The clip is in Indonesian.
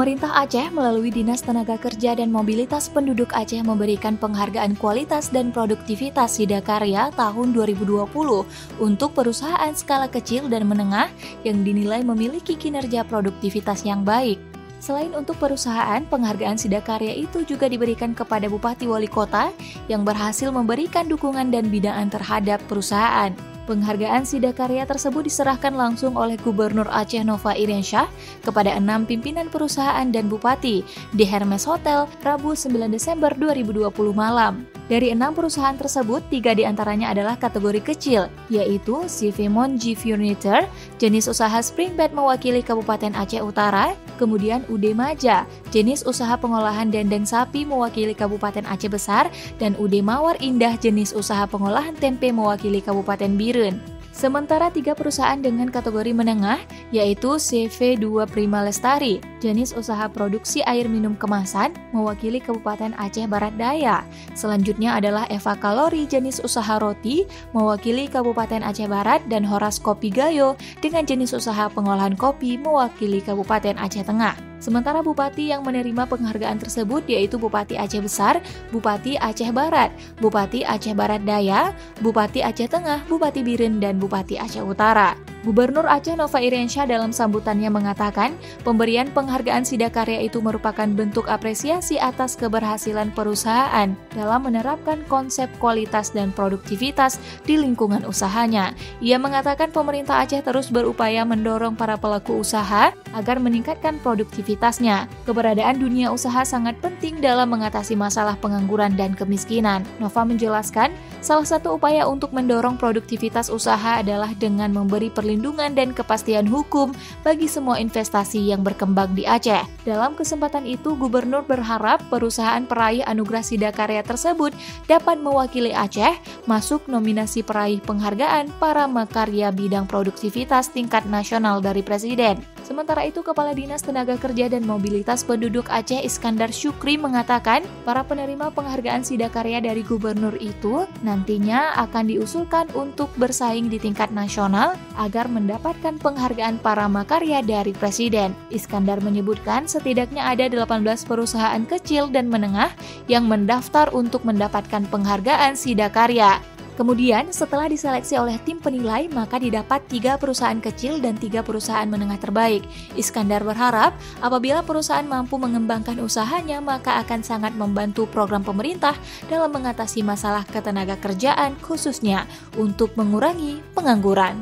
Aceh melalui Dinas Tenaga Kerja dan Mobilitas Penduduk Aceh memberikan penghargaan kualitas dan produktivitas Sidakarya tahun 2020 untuk perusahaan skala kecil dan menengah yang dinilai memiliki kinerja produktivitas yang baik. Selain untuk perusahaan, penghargaan Sidakarya itu juga diberikan kepada Bupati Wali Kota yang berhasil memberikan dukungan dan binaan terhadap perusahaan. Penghargaan Sidakarya tersebut diserahkan langsung oleh Gubernur Aceh Nova Iriansyah kepada enam pimpinan perusahaan dan bupati di Hermes Hotel Rabu 9 Desember 2020 malam. Dari enam perusahaan tersebut, tiga di antaranya adalah kategori kecil, yaitu Sivimon G Furniture, jenis usaha spring bed mewakili Kabupaten Aceh Utara, kemudian Ude Maja, jenis usaha pengolahan dendeng sapi mewakili Kabupaten Aceh Besar, dan Ude Mawar Indah, jenis usaha pengolahan tempe mewakili Kabupaten Birun. Sementara tiga perusahaan dengan kategori menengah, yaitu CV2 Prima Lestari, jenis usaha produksi air minum kemasan, mewakili Kabupaten Aceh Barat Daya. Selanjutnya adalah Eva Kalori, jenis usaha roti, mewakili Kabupaten Aceh Barat, dan Horas Kopi Gayo, dengan jenis usaha pengolahan kopi, mewakili Kabupaten Aceh Tengah. Sementara bupati yang menerima penghargaan tersebut yaitu Bupati Aceh Besar, Bupati Aceh Barat, Bupati Aceh Barat Daya, Bupati Aceh Tengah, Bupati Biren, dan Bupati Aceh Utara. Gubernur Aceh Nova Iriansyah dalam sambutannya mengatakan, pemberian penghargaan Sidakarya itu merupakan bentuk apresiasi atas keberhasilan perusahaan dalam menerapkan konsep kualitas dan produktivitas di lingkungan usahanya. Ia mengatakan pemerintah Aceh terus berupaya mendorong para pelaku usaha agar meningkatkan produktivitasnya. Keberadaan dunia usaha sangat penting dalam mengatasi masalah pengangguran dan kemiskinan. Nova menjelaskan, salah satu upaya untuk mendorong produktivitas usaha adalah dengan memberi perlindungan dan kepastian hukum bagi semua investasi yang berkembang di Aceh. Dalam kesempatan itu, Gubernur berharap perusahaan peraih anugerah Sidakarya tersebut dapat mewakili Aceh masuk nominasi peraih penghargaan para makarya bidang produktivitas tingkat nasional dari Presiden. Sementara itu, Kepala Dinas Tenaga Kerja dan Mobilitas Penduduk Aceh Iskandar Syukri mengatakan, para penerima penghargaan Sidakarya dari gubernur itu nantinya akan diusulkan untuk bersaing di tingkat nasional agar mendapatkan penghargaan para makarya dari Presiden. Iskandar menyebutkan setidaknya ada 18 perusahaan kecil dan menengah yang mendaftar untuk mendapatkan penghargaan Sidakarya. Kemudian, setelah diseleksi oleh tim penilai, maka didapat tiga perusahaan kecil dan tiga perusahaan menengah terbaik. Iskandar berharap, apabila perusahaan mampu mengembangkan usahanya, maka akan sangat membantu program pemerintah dalam mengatasi masalah ketenaga kerjaan, khususnya untuk mengurangi pengangguran.